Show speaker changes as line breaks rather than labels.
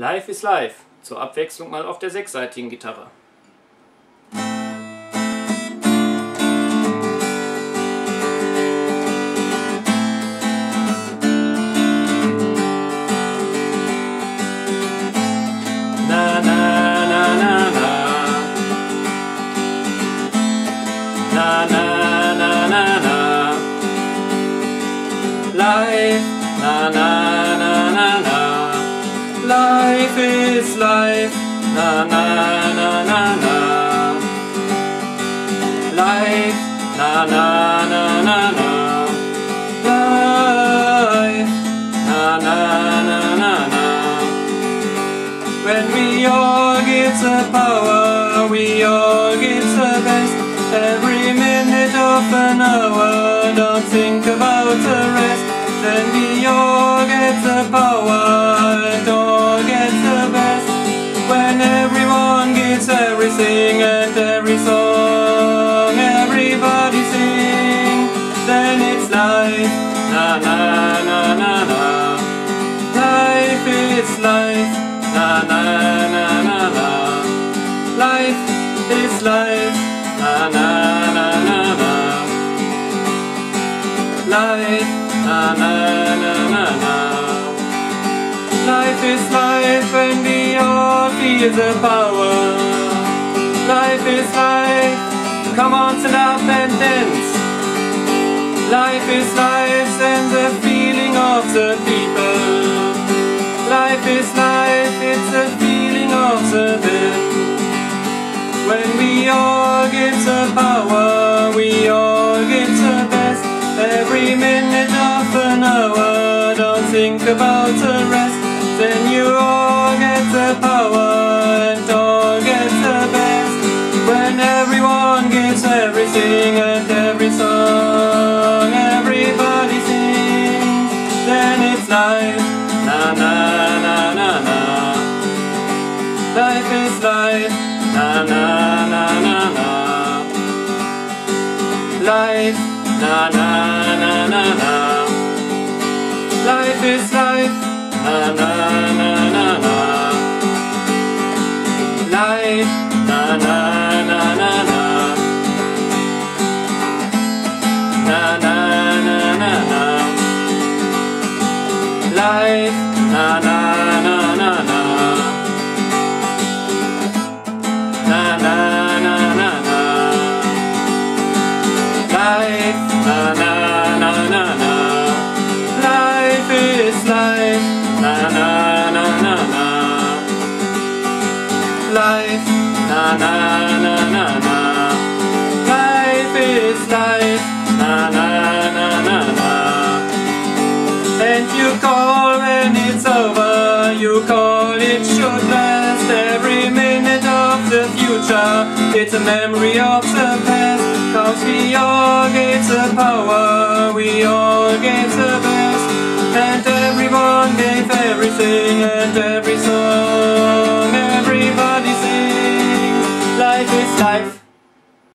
Live ist live, zur Abwechslung mal auf der sechsseitigen Gitarre. Na na na na na Na Life is life, na na na na na. Life, na na na na na. Life, na na na na na. When we all give the power, we all give the best. Every minute of an hour, don't think about the rest. Then na na na na. Life is life, na na na na na. Life is life, na na na na na. Life, na na na na na. Life is life and we all feel the power. Life is life, come on stand up and dance. Life is life and the feeling of the people. Life is life, it's the feeling of the men. When we all give the power, we all give the best. Every minute of an hour, don't think about the rest. Life, na na na na na. Life, na na na na na. Life is life, na na na na na. Life, na na na na na. Na na na na na. Life, na na na na na. Life, na na na na na. Life, na na na na na. Life is life, na na na na na. And you call when it's over, you call it should last every minute of the future. It's a memory of the past, cause we all get the power,